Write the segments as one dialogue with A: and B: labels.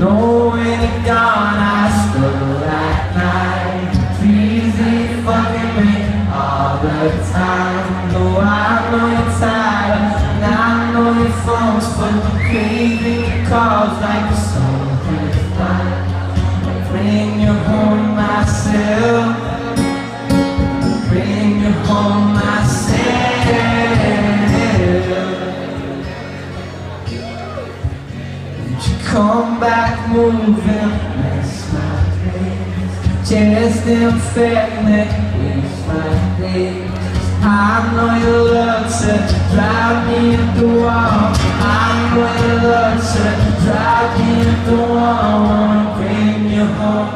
A: Knowing it gone, I stood at night. It's fucking me all the time. Though I know you're tired and I know your phones But you're craving your calls like a soldier flight Bring you home myself Bring you home myself back moving? That's my place. Just infect me with my days. I know you love to drive me into the wall. I know you love to drive me into the wall. Wanna bring you home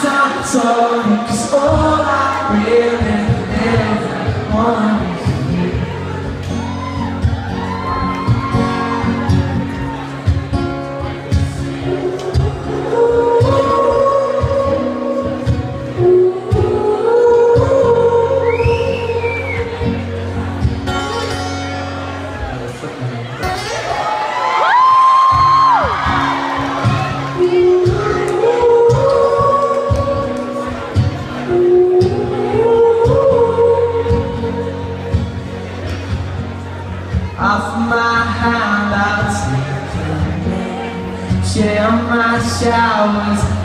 A: sound sorry. 'Cause all my hand, I'll take. Share my showers,